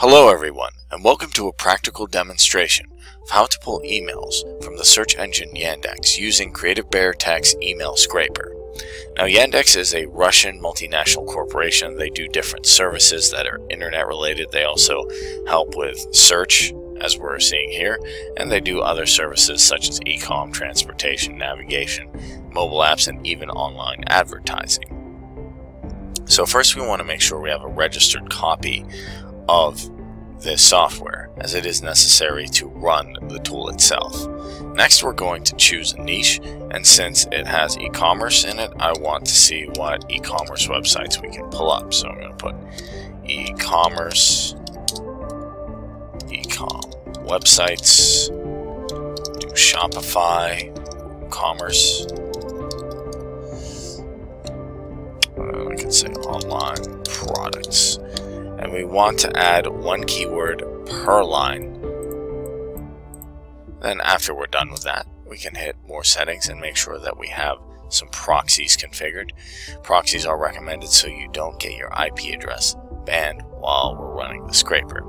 Hello everyone, and welcome to a practical demonstration of how to pull emails from the search engine Yandex using Creative Bear Tech's Email Scraper. Now Yandex is a Russian multinational corporation. They do different services that are internet related. They also help with search, as we're seeing here, and they do other services such as e-com, transportation, navigation, mobile apps, and even online advertising. So first we want to make sure we have a registered copy of this software as it is necessary to run the tool itself. Next we're going to choose a niche and since it has e-commerce in it I want to see what e-commerce websites we can pull up. So I'm going to put e-commerce e-com websites do Shopify commerce uh, I can say online products and we want to add one keyword per line. Then after we're done with that, we can hit more settings and make sure that we have some proxies configured. Proxies are recommended so you don't get your IP address banned while we're running the scraper.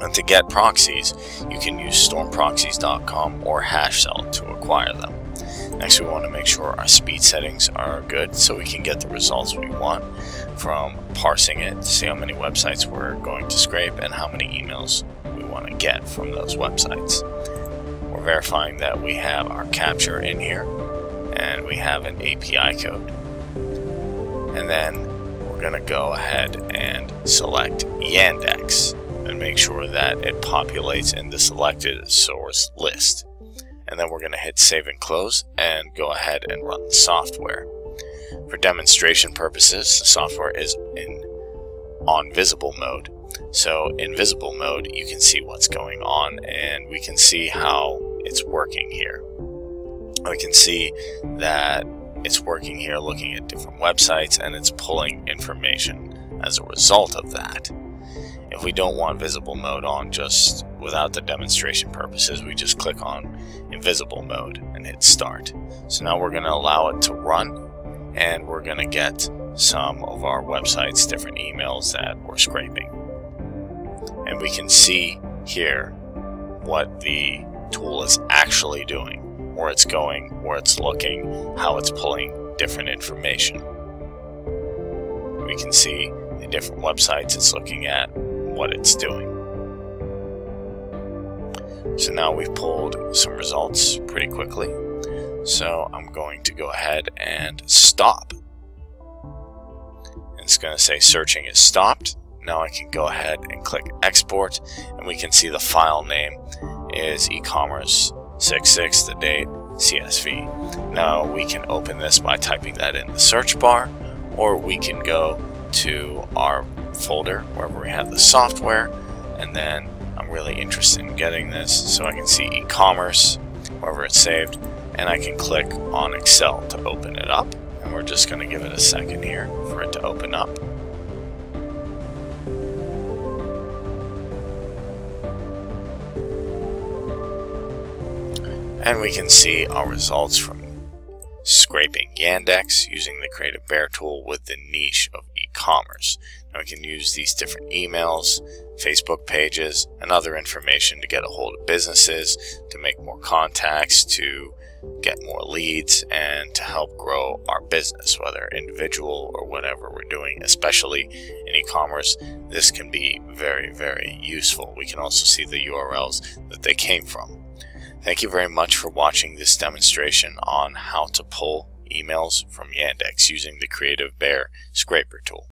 And to get proxies, you can use stormproxies.com or Hashcell to acquire them. Next, we want to make sure our speed settings are good so we can get the results we want from parsing it to see how many websites we're going to scrape and how many emails we want to get from those websites. We're verifying that we have our captcha in here and we have an API code. And then we're going to go ahead and select Yandex and make sure that it populates in the selected source list and then we're going to hit save and close and go ahead and run the software. For demonstration purposes, the software is in on visible mode. So in visible mode, you can see what's going on and we can see how it's working here. We can see that it's working here looking at different websites and it's pulling information as a result of that. If we don't want visible mode on just without the demonstration purposes, we just click on invisible mode and hit start. So now we're going to allow it to run and we're going to get some of our websites, different emails that we're scraping. And we can see here what the tool is actually doing, where it's going, where it's looking, how it's pulling different information. We can see different websites it's looking at, what it's doing. So now we've pulled some results pretty quickly. So I'm going to go ahead and stop. It's going to say searching is stopped. Now I can go ahead and click export and we can see the file name is e-commerce 66 the date CSV. Now we can open this by typing that in the search bar or we can go to our folder wherever we have the software and then I'm really interested in getting this so I can see e-commerce wherever it's saved and I can click on Excel to open it up and we're just going to give it a second here for it to open up. And we can see our results from scraping Yandex using the Creative Bear tool with the niche of e-commerce. Now we can use these different emails, Facebook pages, and other information to get a hold of businesses, to make more contacts, to get more leads, and to help grow our business, whether individual or whatever we're doing, especially in e-commerce. This can be very, very useful. We can also see the URLs that they came from. Thank you very much for watching this demonstration on how to pull emails from Yandex using the Creative Bear Scraper tool.